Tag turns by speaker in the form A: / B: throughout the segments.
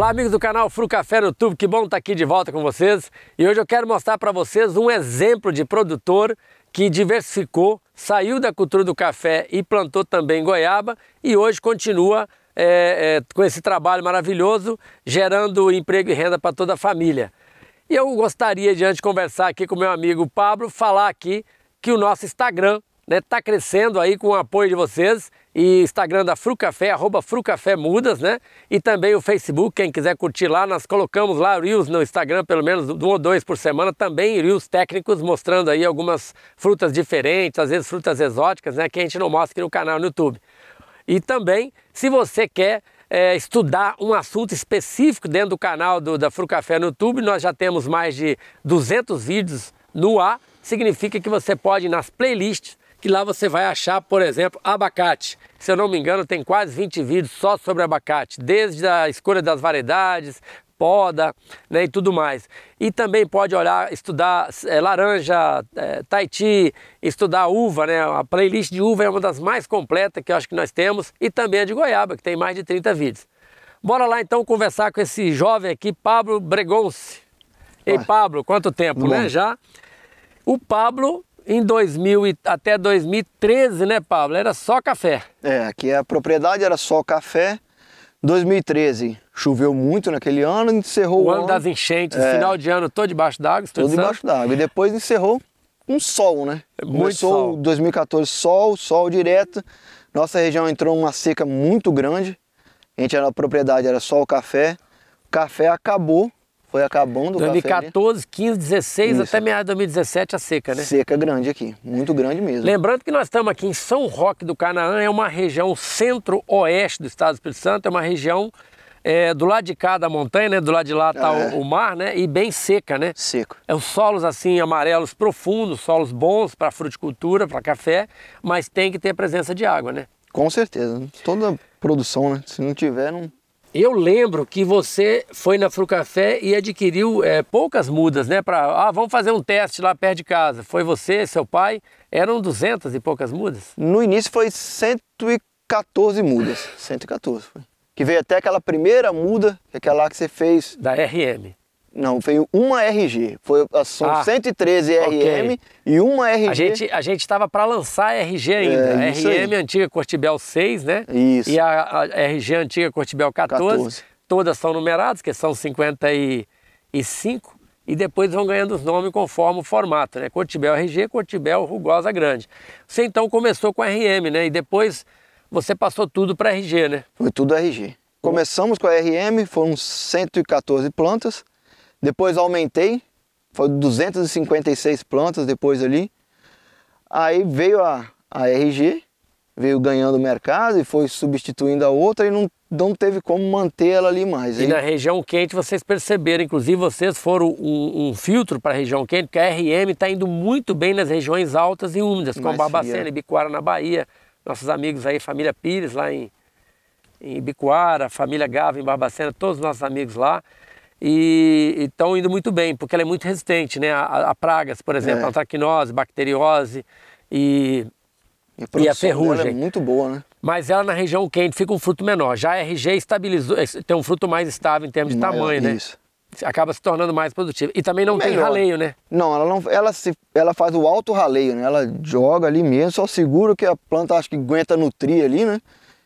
A: Olá amigos do canal Fru Café no YouTube, que bom estar aqui de volta com vocês. E hoje eu quero mostrar para vocês um exemplo de produtor que diversificou, saiu da cultura do café e plantou também goiaba e hoje continua é, é, com esse trabalho maravilhoso, gerando emprego e renda para toda a família. E eu gostaria de, antes de conversar aqui com meu amigo Pablo, falar aqui que o nosso Instagram está né, crescendo aí com o apoio de vocês e Instagram da Frucafé, arroba Frucafé Mudas, né? E também o Facebook, quem quiser curtir lá, nós colocamos lá Reels no Instagram, pelo menos um ou dois por semana, também Reels técnicos mostrando aí algumas frutas diferentes, às vezes frutas exóticas, né? Que a gente não mostra aqui no canal no YouTube. E também, se você quer é, estudar um assunto específico dentro do canal do, da Frucafé no YouTube, nós já temos mais de 200 vídeos no ar, significa que você pode nas playlists que lá você vai achar, por exemplo, abacate. Se eu não me engano, tem quase 20 vídeos só sobre abacate, desde a escolha das variedades, poda né, e tudo mais. E também pode olhar, estudar é, laranja, é, taiti, estudar uva, né? A playlist de uva é uma das mais completas que eu acho que nós temos, e também a de goiaba, que tem mais de 30 vídeos. Bora lá então conversar com esse jovem aqui, Pablo Bregonce. Ei, Pablo, quanto tempo, né? Já. O Pablo em 2000 e até 2013, né, Pablo? Era só café.
B: É, aqui a propriedade era só café. 2013 choveu muito naquele ano, encerrou
A: o, o ano, ano das enchentes, é, final de ano todo debaixo d'água,
B: todo debaixo d'água. E depois encerrou um sol, né?
A: É muito Começou sol.
B: 2014 sol, sol direto. Nossa região entrou uma seca muito grande. A gente era a propriedade era só o café. O café acabou foi acabando
A: 2014, 15, 16, Isso. até meados de 2017 a seca, né?
B: Seca grande aqui, muito grande mesmo.
A: Lembrando que nós estamos aqui em São Roque do Canaã, é uma região centro-oeste do estado do Espírito Santo, é uma região é, do lado de cá da montanha, né? Do lado de lá está é. o, o, mar, né? E bem seca, né?
B: Seco.
A: É os solos assim amarelos profundos, solos bons para fruticultura, para café, mas tem que ter presença de água, né?
B: Com certeza. Toda produção, né? Se não tiver, não
A: eu lembro que você foi na Frucafé e adquiriu é, poucas mudas, né? Para, ah, vamos fazer um teste lá perto de casa. Foi você, seu pai, eram 200 e poucas mudas?
B: No início foi 114 mudas, 114 foi. Que veio até aquela primeira muda, aquela que você fez.
A: Da RM.
B: Não, veio uma RG. Foi, são ah, 113 RM okay. e uma RG.
A: A gente a estava para lançar a RG ainda. É, a RM antiga Cortibel 6, né?
B: Isso.
A: E a, a RG antiga Cortibel 14, 14. Todas são numeradas, que são 55. E depois vão ganhando os nomes conforme o formato, né? Cortibel RG, Cortibel Rugosa Grande. Você então começou com a RM, né? E depois você passou tudo para RG, né?
B: Foi tudo RG. Começamos com a RM, foram 114 plantas. Depois aumentei, foi 256 plantas depois ali. Aí veio a, a RG, veio ganhando mercado e foi substituindo a outra e não, não teve como manter ela ali mais.
A: E
B: aí...
A: na região quente vocês perceberam, inclusive vocês foram um, filtro para a região quente, porque a RM está indo muito bem nas regiões altas e úmidas, como Barbacena e Bicuara na Bahia. Nossos amigos aí, família Pires lá em, em Bicuara, família Gava em Barbacena, todos os nossos amigos lá e estão indo muito bem, porque ela é muito resistente né, a, a pragas, por exemplo, é. a traquinose, bacteriose e,
B: a, e a ferrugem. é muito boa, né?
A: Mas ela na região quente fica um fruto menor. Já a RG estabilizou, é, tem um fruto mais estável em termos de Maior, tamanho, né? Isso. Acaba se tornando mais produtivo. E também não Melhor. tem raleio, né?
B: Não, ela não, ela se, ela faz o alto raleio, né? Ela joga ali mesmo, só segura que a planta acho que aguenta nutrir ali, né?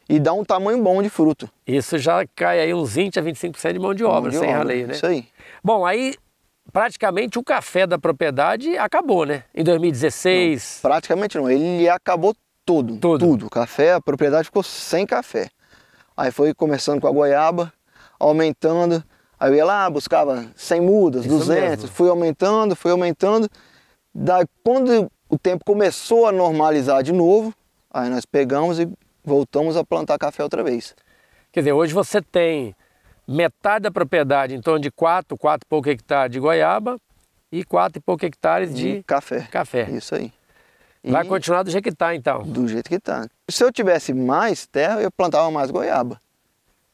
B: E dá um tamanho bom de fruto.
A: Isso já cai aí uns 20 a 25% de mão de obra, mão de sem obra, raleio, né?
B: Isso aí.
A: Bom, aí praticamente o café da propriedade acabou, né? Em 2016.
B: Não, praticamente não, ele acabou tudo. Tudo. Tudo. Café, a propriedade ficou sem café. Aí foi começando com a goiaba, aumentando. Aí eu ia lá, buscava 100 mudas, Isso 200, mesmo. fui aumentando, fui aumentando. Daí, quando o tempo começou a normalizar de novo, aí nós pegamos e voltamos a plantar café outra vez.
A: Quer dizer, hoje você tem metade da propriedade, em torno de 4, 4 e pouco hectares de goiaba e 4 e pouco hectares de,
B: de café.
A: café.
B: Isso aí.
A: Vai continuar do jeito que está, então?
B: Do jeito que está. Se eu tivesse mais terra, eu plantava mais goiaba.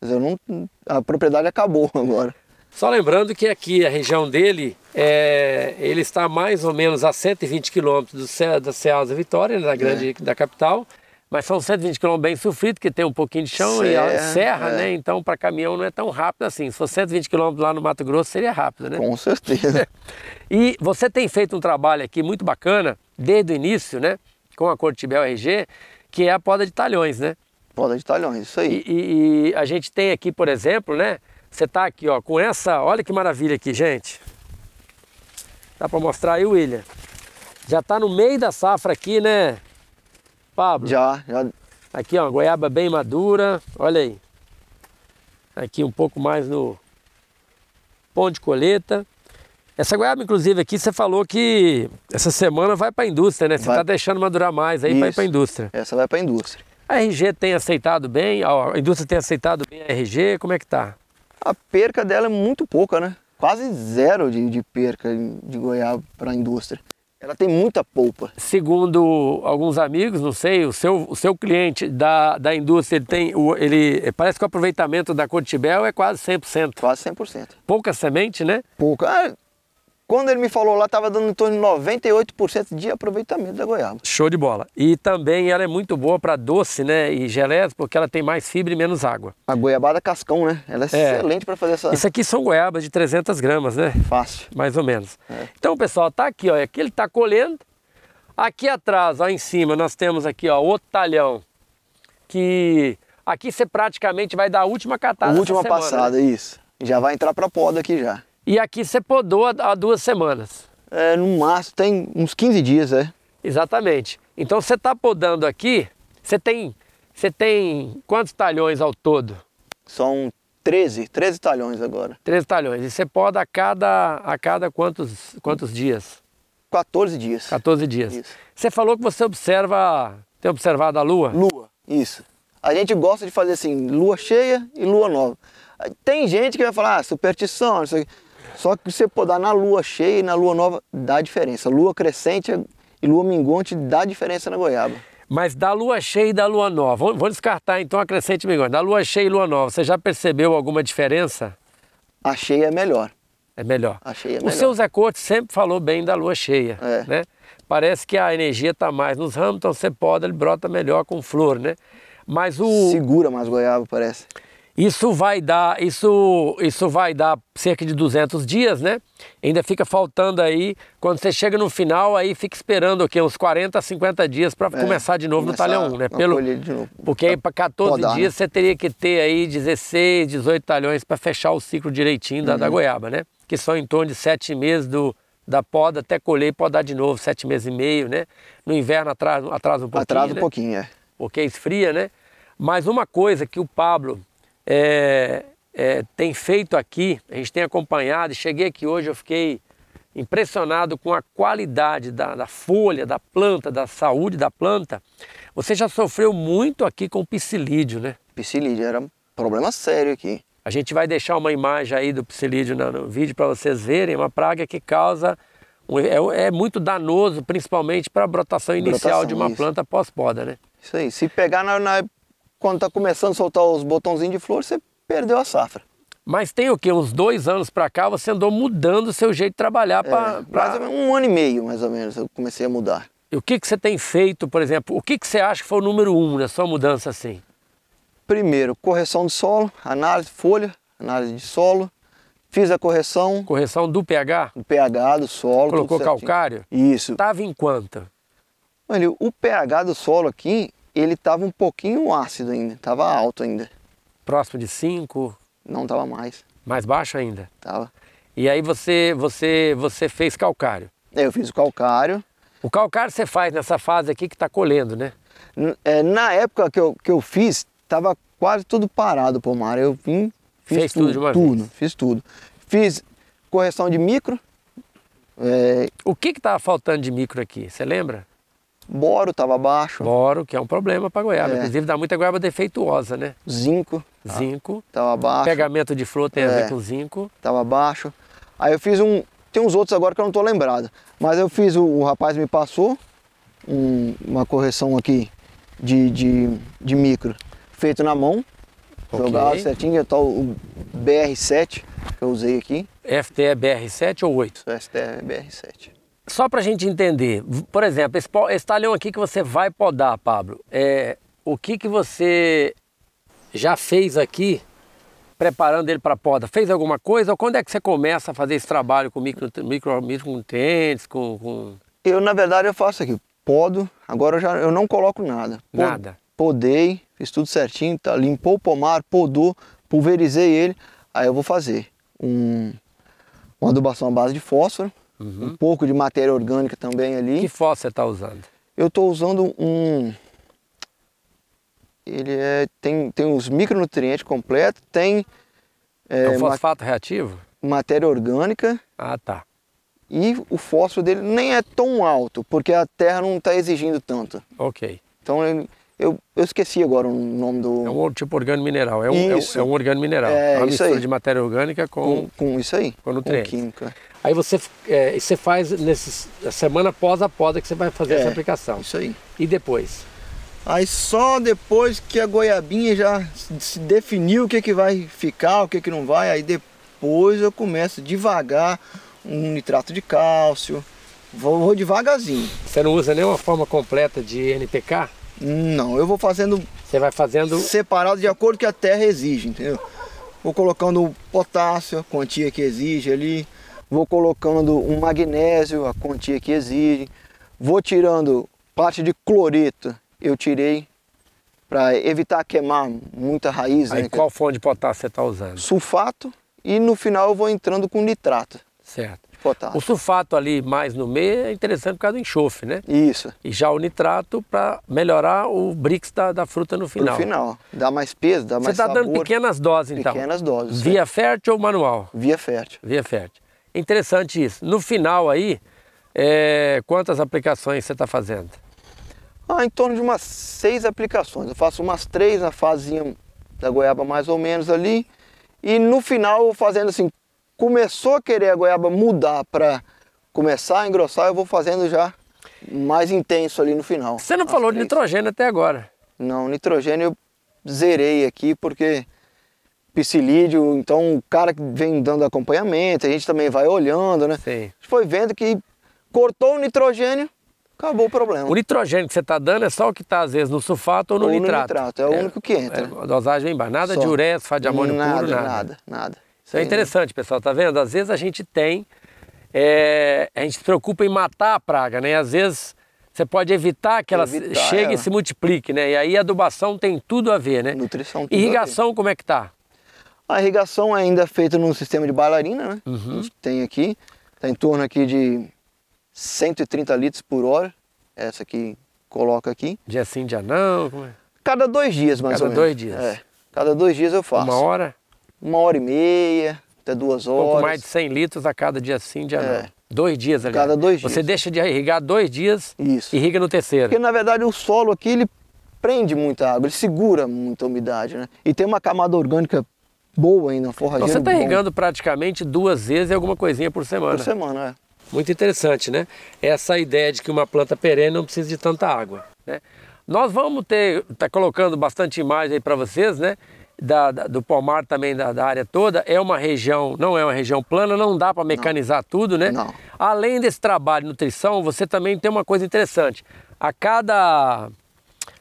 B: Mas eu não, a propriedade acabou agora.
A: Só lembrando que aqui a região dele, é, ele está mais ou menos a 120 quilômetros da Ceasa Vitória, na grande é. da capital, Mas são 120 km bem sofrido, que tem um pouquinho de chão serra, e a serra, é. né? Então para caminhão não é tão rápido assim. Se fosse 120 km lá no Mato Grosso, seria rápido, né?
B: Com certeza.
A: e você tem feito um trabalho aqui muito bacana, desde o início, né? Com a Cortibel RG, que é a poda de talhões, né?
B: Poda de talhões, isso aí.
A: E, e, e a gente tem aqui, por exemplo, né? Você tá aqui, ó, com essa, olha que maravilha aqui, gente. Dá para mostrar aí, William? Já tá no meio da safra aqui, né? Pablo?
B: Já, já.
A: Aqui, ó, goiaba bem madura, olha aí. Aqui um pouco mais no ponto de colheita. Essa goiaba, inclusive, aqui você falou que essa semana vai para a indústria, né? Você está deixando madurar mais aí para ir para a indústria.
B: Essa vai para a indústria.
A: A RG tem aceitado bem? A indústria tem aceitado bem a RG? Como é que tá?
B: A perca dela é muito pouca, né? Quase zero de, de perca de goiaba para a indústria. Ela tem muita polpa.
A: Segundo alguns amigos, não sei, o seu, o seu cliente da, da indústria, ele tem, ele, parece que o aproveitamento da Cortibel é quase 100%.
B: Quase 100%.
A: Pouca semente, né?
B: Pouca. Ah, quando ele me falou lá, estava dando em torno de 98% de aproveitamento da goiaba.
A: Show de bola. E também ela é muito boa para doce, né? E gelés, porque ela tem mais fibra e menos água.
B: A goiabada cascão, né? Ela é, é. excelente para fazer essa...
A: Isso aqui são goiabas de 300 gramas, né?
B: Fácil.
A: Mais ou menos. É. Então, pessoal, tá aqui, ó. Aqui ele tá colhendo. Aqui atrás, ó, em cima, nós temos aqui, ó, o talhão. Que aqui você praticamente vai dar a última catada
B: A última semana, passada, né? isso. Já vai entrar para poda aqui já.
A: E aqui você podou há duas semanas.
B: É, no máximo tem uns 15 dias, é.
A: Exatamente. Então você está podando aqui, você tem, você tem quantos talhões ao todo?
B: São 13, 13 talhões agora.
A: 13 talhões. E você poda a cada, a cada quantos, quantos dias?
B: 14 dias.
A: 14 dias. Isso. Você falou que você observa, tem observado a lua?
B: Lua, isso. A gente gosta de fazer assim, lua cheia e lua nova. Tem gente que vai falar, ah, superstição, isso aqui. Só que você podar na lua cheia e na lua nova dá diferença. Lua crescente e lua minguante dá diferença na goiaba.
A: Mas da lua cheia e da lua nova, vamos descartar então a crescente minguante. Da lua cheia e lua nova, você já percebeu alguma diferença?
B: A cheia é melhor.
A: É melhor.
B: A cheia é
A: melhor. O seu Zé Corte sempre falou bem da lua cheia, é. né? Parece que a energia está mais nos ramos, então você pode, ele brota melhor com flor, né? Mas o...
B: Segura mais goiaba, parece.
A: Isso vai dar, isso, isso vai dar cerca de 200 dias, né? Ainda fica faltando aí, quando você chega no final, aí fica esperando o quê? Uns 40, 50 dias para é, começar de novo no talhão 1, né? Pelo, porque aí para 14 podar, dias né? você teria que ter aí 16, 18 talhões para fechar o ciclo direitinho da, uhum. da, goiaba, né? Que são em torno de 7 meses do, da poda até colher e podar de novo, 7 meses e meio, né? No inverno atrasa, atrasa um pouquinho,
B: Atrasa um
A: né?
B: pouquinho, é.
A: Porque esfria, né? Mas uma coisa que o Pablo é, é, tem feito aqui, a gente tem acompanhado, e cheguei aqui hoje, eu fiquei impressionado com a qualidade da, da, folha, da planta, da saúde da planta. Você já sofreu muito aqui com psilídeo, né?
B: Psilídeo era um problema sério aqui.
A: A gente vai deixar uma imagem aí do psilídeo no, no vídeo para vocês verem, uma praga que causa é, é, muito danoso, principalmente para a brotação inicial brotação, de uma isso. planta pós-poda, né?
B: Isso aí. Se pegar na, na quando está começando a soltar os botãozinhos de flor, você perdeu a safra.
A: Mas tem o que? Uns dois anos para cá você andou mudando o seu jeito de trabalhar para. É, pra...
B: Um ano e meio, mais ou menos, eu comecei a mudar.
A: E o que, que você tem feito, por exemplo? O que, que você acha que foi o número um na sua mudança assim?
B: Primeiro, correção de solo, análise de folha, análise de solo. Fiz a correção.
A: Correção do pH?
B: Do pH, do solo.
A: Colocou calcário?
B: Isso.
A: Estava em quanto?
B: Olha, o pH do solo aqui, ele estava um pouquinho ácido ainda, estava alto ainda.
A: Próximo de 5?
B: Não estava mais.
A: Mais baixo ainda?
B: Tava.
A: E aí você, você, você fez calcário?
B: Eu fiz o calcário.
A: O calcário você faz nessa fase aqui que está colhendo, né?
B: É, na época que eu, que eu fiz, estava quase tudo parado o pomar. Eu vim, fiz
A: Fez
B: tudo,
A: tudo
B: tudo, fiz tudo. Fiz correção de micro.
A: É... O que estava faltando de micro aqui, você lembra?
B: Boro estava baixo.
A: Boro, que é um problema para goiaba. É. Inclusive dá muita goiaba defeituosa, né?
B: Zinco.
A: Zinco.
B: Estava baixo.
A: Pegamento de flor tem é. a ver é. com zinco.
B: Estava baixo. Aí eu fiz um... Tem uns outros agora que eu não estou lembrado. Mas eu fiz, o, o rapaz me passou um, uma correção aqui de, de, de micro feito na mão. Okay. Jogava certinho, tá o BR7 que eu usei aqui.
A: FTE BR7 ou 8?
B: FTE BR7.
A: Só para a gente entender, por exemplo, esse, esse, talhão aqui que você vai podar, Pablo, é, o que, que você já fez aqui preparando ele para poda? Fez alguma coisa ou quando é que você começa a fazer esse trabalho com micro, micro, micronutrientes, com, com...
B: Eu, na verdade, eu faço aqui, podo, agora eu, já, eu não coloco nada.
A: Nada?
B: Podei, fiz tudo certinho, tá, limpou o pomar, podou, pulverizei ele, aí eu vou fazer um, uma adubação à base de fósforo, uhum. um pouco de matéria orgânica também ali.
A: Que fósforo você está usando?
B: Eu estou usando um... Ele é, tem, tem os micronutrientes completos, tem...
A: É, é um fosfato reativo?
B: Matéria orgânica.
A: Ah, tá.
B: E o fósforo dele nem é tão alto, porque a terra não está exigindo tanto.
A: Ok.
B: Então ele, eu, eu esqueci agora o nome do...
A: É um tipo orgânico mineral, é um, é, é um orgânico mineral. É, uma mistura aí. de matéria orgânica com...
B: Com, com isso aí,
A: com nutrientes. Com química. Aí você, é, você faz nesse, a semana após a poda que você vai fazer é, essa aplicação.
B: Isso aí.
A: E depois?
B: Aí só depois que a goiabinha já se definiu o que, que vai ficar, o que, que não vai, aí depois eu começo devagar um nitrato de cálcio, vou, vou devagarzinho.
A: Você não usa nenhuma forma completa de NPK?
B: Não, eu vou fazendo.
A: Você vai fazendo.
B: Separado de acordo com que a terra exige, entendeu? Vou colocando potássio, a quantia que exige ali. Vou colocando um magnésio, a quantia que exige. Vou tirando parte de cloreto, eu tirei para evitar queimar muita raiz.
A: Aí
B: né?
A: qual fonte de potássio você está usando?
B: Sulfato e no final eu vou entrando com nitrato.
A: Certo potássio. O sulfato ali mais no meio é interessante por causa do enxofre, né?
B: Isso.
A: E já o nitrato para melhorar o brix da, da, fruta no final.
B: No final. Dá mais peso, dá mais
A: Você está dando pequenas doses então?
B: Pequenas doses.
A: Via fértil ou manual?
B: Via fértil.
A: Via fértil. Interessante isso. No final aí, é, quantas aplicações você está fazendo?
B: Ah, em torno de umas seis aplicações. Eu faço umas três na fazinha da goiaba mais ou menos ali. E no final fazendo assim, começou a querer a goiaba mudar para começar a engrossar, eu vou fazendo já mais intenso ali no final.
A: Você não falou três. de nitrogênio até agora?
B: Não, nitrogênio eu zerei aqui porque psilídeo, então o cara que vem dando acompanhamento, a gente também vai olhando, né?
A: Sim. A
B: gente foi vendo que cortou o nitrogênio, acabou o problema.
A: O nitrogênio que você está dando é só o que está às vezes no sulfato ou no
B: ou
A: nitrato?
B: no nitrato, é, o único que entra.
A: É, a dosagem bem baixa, nada só. de ureia, sulfato de amônio
B: nada,
A: puro, nada.
B: Nada, nada.
A: Isso é interessante, pessoal, tá vendo? Às vezes a gente tem, é, a gente se preocupa em matar a praga, né? Às vezes você pode evitar que ela evitar chegue ela. e se multiplique, né? E aí a adubação tem tudo a ver, né?
B: Nutrição tudo
A: Irrigação, como é que tá?
B: A irrigação ainda é feita no sistema de bailarina, né?
A: Uhum.
B: A gente tem aqui, tá em torno aqui de 130 litros por hora. Essa aqui coloca aqui.
A: Dia sim, dia não? Como é?
B: Cada dois dias, mais
A: Cada
B: ou menos.
A: Cada dois dias?
B: É. Cada dois dias eu faço.
A: Uma hora?
B: uma hora e meia, até duas horas.
A: Pouco mais de 100 litros a cada dia sim, dia é. não. Dois dias ali.
B: Cada dois dias.
A: Você deixa de irrigar dois dias
B: Isso.
A: e irriga no terceiro.
B: Porque na verdade o solo aqui ele prende muita água, ele segura muita umidade, né? E tem uma camada orgânica boa ainda, forrageira
A: então, Você está irrigando praticamente duas vezes e alguma coisinha por semana.
B: Por semana, é.
A: Muito interessante, né? Essa ideia de que uma planta perene não precisa de tanta água, né? Nós vamos ter, tá colocando bastante imagem aí para vocês, né? da, da, do pomar também da, da, área toda é uma região, não é uma região plana, não dá para mecanizar
B: não.
A: tudo, né?
B: Não.
A: Além desse trabalho de nutrição, você também tem uma coisa interessante. A cada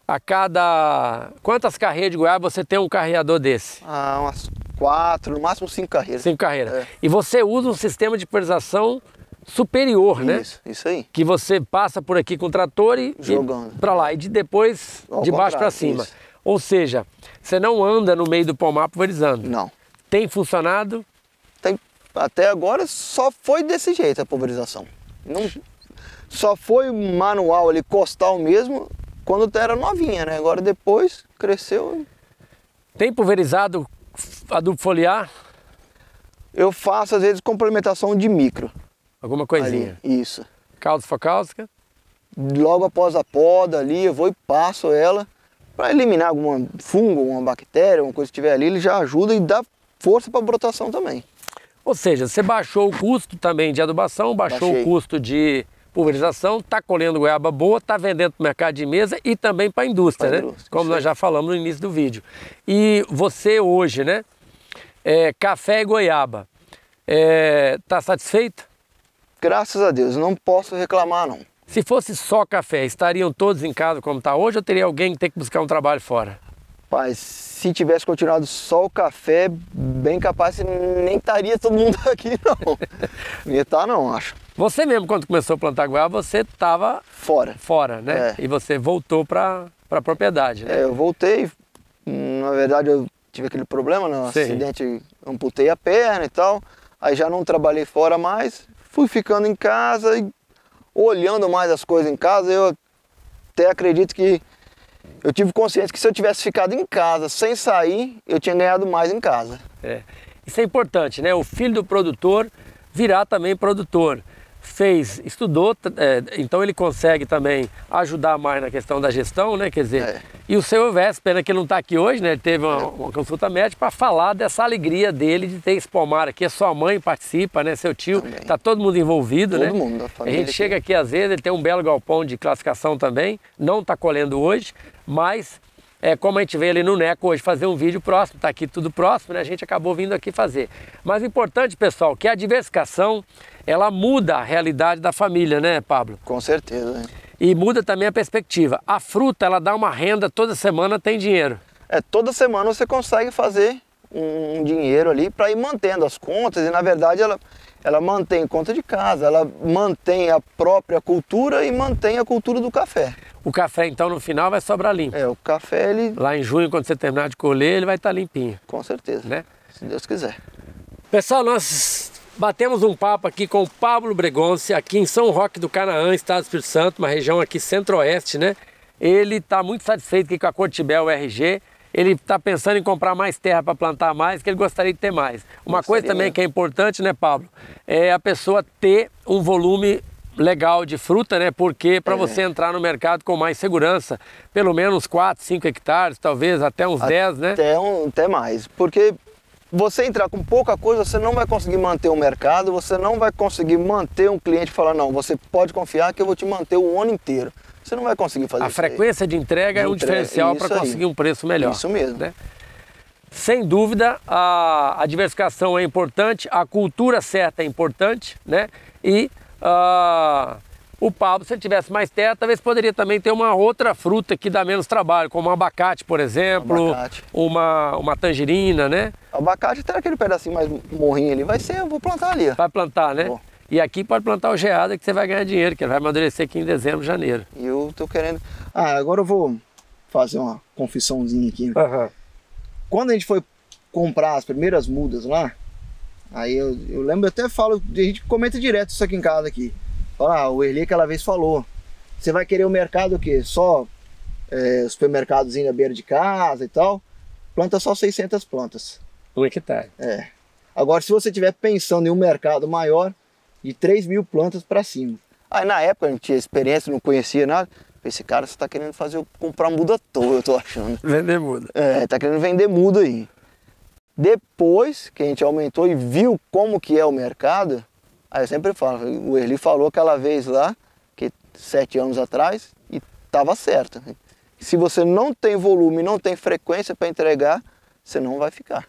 A: a cada quantas carreiras de goiaba você tem um carreador desse?
B: Ah, umas quatro, no máximo cinco carreiras.
A: Cinco carreiras. É. E você usa um sistema de pulverização superior,
B: isso,
A: né?
B: Isso, isso aí.
A: Que você passa por aqui com o trator e
B: jogando
A: para lá e de depois Ao de baixo para cima. Isso. Ou seja, você não anda no meio do pomar pulverizando.
B: Não.
A: Tem funcionado?
B: Tem, até agora só foi desse jeito a pulverização. Não, só foi manual ali, costal mesmo, quando era novinha, né? Agora depois cresceu.
A: Tem pulverizado adubo foliar?
B: Eu faço às vezes complementação de micro.
A: Alguma coisinha?
B: Ali, isso.
A: Caldo focáustica?
B: Logo após a poda ali, eu vou e passo ela para eliminar algum fungo, uma bactéria, uma coisa que estiver ali, ele já ajuda e dá força para a brotação também.
A: Ou seja, você baixou o custo também de adubação, baixou Baixei. o custo de pulverização, está colhendo goiaba boa, está vendendo para o mercado de mesa e também para a indústria, né? Indústria, Como nós já falamos no início do vídeo. E você hoje, né? É, café e goiaba, está é, satisfeito?
B: graças a Deus, não posso reclamar não.
A: Se fosse só café, estariam todos em casa como está hoje ou teria alguém que tem que buscar um trabalho fora?
B: Pai, se tivesse continuado só o café, bem capaz nem estaria todo mundo aqui não. não ia estar tá, não, acho.
A: Você mesmo, quando começou a plantar goiaba, você estava
B: fora.
A: Fora, né? É. E você voltou para a propriedade, né?
B: É, eu voltei. Na verdade, eu tive aquele problema no né? Acidente, amputei a perna e tal. Aí já não trabalhei fora mais. Fui ficando em casa e olhando mais as coisas em casa, eu até acredito que eu tive consciência que se eu tivesse ficado em casa sem sair, eu tinha ganhado mais em casa.
A: É. Isso é importante, né? O filho do produtor virá também produtor fez, estudou, é, então ele consegue também ajudar mais na questão da gestão, né? Quer dizer, é. e o seu Elvés, pena que ele não está aqui hoje, né? Ele teve uma, uma consulta médica para falar dessa alegria dele de ter esse pomar aqui. A sua mãe participa, né? Seu tio, também. tá todo mundo envolvido,
B: todo
A: né?
B: Todo mundo, a família.
A: A gente chega aqui às vezes, ele tem um belo galpão de classificação também, não está colhendo hoje, mas é, como a gente veio ali no NECO hoje fazer um vídeo próximo, está aqui tudo próximo, né? a gente acabou vindo aqui fazer. Mas o importante, pessoal, que a diversificação, ela muda a realidade da família, né, Pablo?
B: Com certeza.
A: E muda também a perspectiva. A fruta, ela dá uma renda, toda semana tem dinheiro.
B: É, toda semana você consegue fazer um dinheiro ali para ir mantendo as contas e na verdade ela, ela mantém conta de casa, ela mantém a própria cultura e mantém a cultura do café.
A: O café, então, no final vai sobrar limpo.
B: É, o café, ele...
A: Lá em junho, quando você terminar de colher, ele vai estar tá limpinho.
B: Com certeza. Né? Se Deus quiser.
A: Pessoal, nós batemos um papo aqui com o Pablo Bregonce, aqui em São Roque do Canaã, Estado do Espírito Santo, uma região aqui centro-oeste, né? Ele está muito satisfeito aqui com a Cortibel RG. Ele está pensando em comprar mais terra para plantar mais, que ele gostaria de ter mais. Uma gostaria coisa também que é importante, né, Pablo? É a pessoa ter um volume legal de fruta, né? Porque para é. você entrar no mercado com mais segurança, pelo menos 4, 5 hectares, talvez até uns até 10, né?
B: Até, um, até mais. Porque você entrar com pouca coisa, você não vai conseguir manter o mercado, você não vai conseguir manter um cliente e falar, não, você pode confiar que eu vou te manter o ano inteiro. Você não vai conseguir fazer
A: a
B: isso.
A: A frequência
B: aí.
A: de entrega de é um entrega, diferencial para conseguir um preço melhor.
B: Isso mesmo. Né?
A: Sem dúvida, a, a diversificação é importante, a cultura certa é importante, né? E ah, o Pablo, se ele tivesse mais terra, talvez poderia também ter uma outra fruta que dá menos trabalho, como um abacate, por exemplo, abacate. Uma, uma tangerina, né?
B: Abacate tem aquele pedacinho mais morrinho ali, vai ser, eu vou plantar ali.
A: Vai plantar, né? Vou. E aqui pode plantar o geada que você vai ganhar dinheiro, que ele vai amadurecer aqui em dezembro, janeiro.
B: E eu tô querendo... Ah, agora eu vou fazer uma confissãozinha aqui.
A: Uhum.
B: Quando a gente foi comprar as primeiras mudas lá, Aí eu, eu lembro, eu até falo, a gente comenta direto isso aqui em casa aqui. Fala, ah, o Erli aquela vez falou, você vai querer o mercado o quê? Só é, supermercadozinho na beira de casa e tal, planta só 600 plantas.
A: Um hectare.
B: É. Agora, se você estiver pensando em um mercado maior, de 3 mil plantas para cima. Aí na época a gente tinha experiência, não conhecia nada. Esse cara, você está querendo fazer comprar muda à toa, eu tô achando.
A: Vender muda.
B: É, tá querendo vender muda aí. Depois que a gente aumentou e viu como que é o mercado, aí eu sempre falo, o Erli falou aquela vez lá, que sete anos atrás, e estava certo. Se você não tem volume, não tem frequência para entregar, você não vai ficar.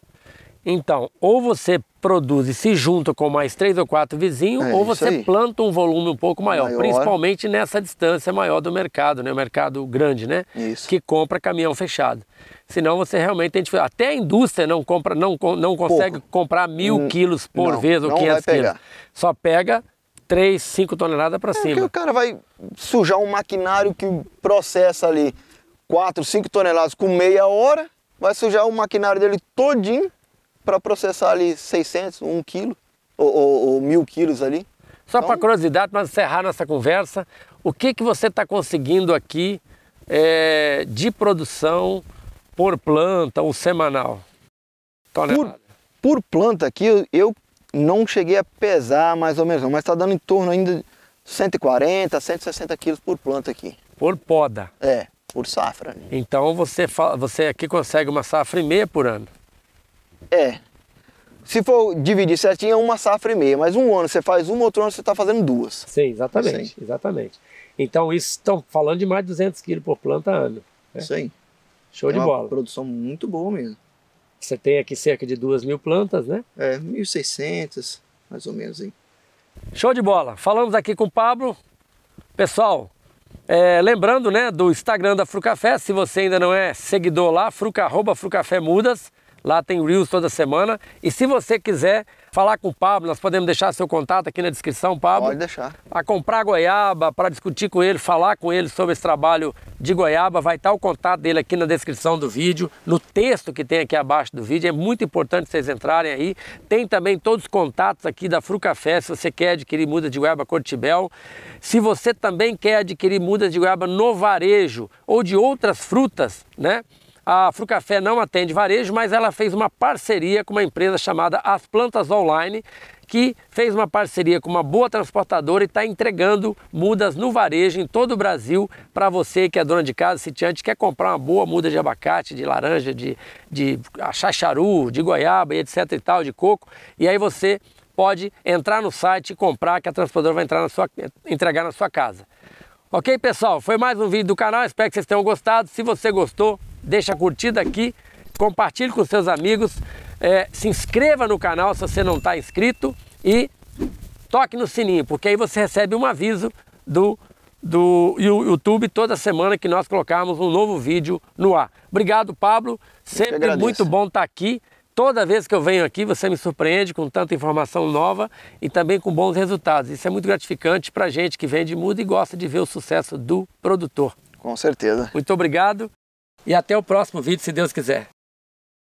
A: Então, ou você produz e se junta com mais três ou quatro vizinhos, é, ou você planta um volume um pouco maior, maior, principalmente nessa distância maior do mercado, né? O mercado grande, né?
B: Isso.
A: Que compra caminhão fechado. Senão você realmente tem dificuldade. Até a indústria não, compra, não, não consegue Pouco. comprar mil hum, quilos por não, vez ou 500 quilos. Só pega 3, 5 toneladas para é cima.
B: o cara vai sujar um maquinário que processa ali 4, 5 toneladas com meia hora, vai sujar o maquinário dele todinho para processar ali 600, 1 quilo ou, ou, ou mil quilos ali.
A: Só então... para curiosidade, para encerrar nossa conversa, o que, que você está conseguindo aqui é, de produção por planta ou semanal?
B: Por, por, planta aqui, eu, eu, não cheguei a pesar mais ou menos, mas está dando em torno ainda de 140, 160 quilos por planta aqui.
A: Por poda?
B: É, por safra.
A: Então você, você aqui consegue uma safra e meia por ano?
B: É. Se for dividir certinho, é uma safra e meia, mas um ano você faz uma, outro ano você está fazendo duas.
A: Sim, exatamente, Sim. exatamente. Então isso estão falando de mais de 200 quilos por planta ano.
B: Né? Sim.
A: Show é de bola.
B: produção muito boa mesmo.
A: Você tem aqui cerca de 2 mil plantas, né?
B: É, 1.600, mais ou menos aí.
A: Show de bola. Falamos aqui com o Pablo. Pessoal, é, lembrando né, do Instagram da Frucafé, se você ainda não é seguidor lá, fruca, arroba Frucafé Mudas. Lá tem Reels toda semana. E se você quiser falar com o Pablo, nós podemos deixar seu contato aqui na descrição, Pablo.
B: Pode deixar.
A: Para comprar goiaba, para discutir com ele, falar com ele sobre esse trabalho de goiaba, vai estar o contato dele aqui na descrição do vídeo, no texto que tem aqui abaixo do vídeo. É muito importante vocês entrarem aí. Tem também todos os contatos aqui da Frucafé, se você quer adquirir mudas de goiaba Cortibel. Se você também quer adquirir mudas de goiaba no varejo ou de outras frutas, né? A Frucafé não atende varejo, mas ela fez uma parceria com uma empresa chamada As Plantas Online, que fez uma parceria com uma boa transportadora e está entregando mudas no varejo em todo o Brasil para você que é dona de casa, sitiante, quer comprar uma boa muda de abacate, de laranja, de, de chacharu, de goiaba e etc e tal, de coco. E aí você pode entrar no site e comprar que a transportadora vai entrar na sua, entregar na sua casa. Ok, pessoal? Foi mais um vídeo do canal, espero que vocês tenham gostado. Se você gostou, deixa a curtida aqui, compartilhe com seus amigos, é, se inscreva no canal se você não está inscrito e toque no sininho, porque aí você recebe um aviso do, do YouTube toda semana que nós colocarmos um novo vídeo no ar. Obrigado, Pablo. Sempre muito bom estar tá aqui. Toda vez que eu venho aqui, você me surpreende com tanta informação nova e também com bons resultados. Isso é muito gratificante para gente que vende muda e gosta de ver o sucesso do produtor.
B: Com certeza.
A: Muito obrigado e até o próximo vídeo, se Deus quiser.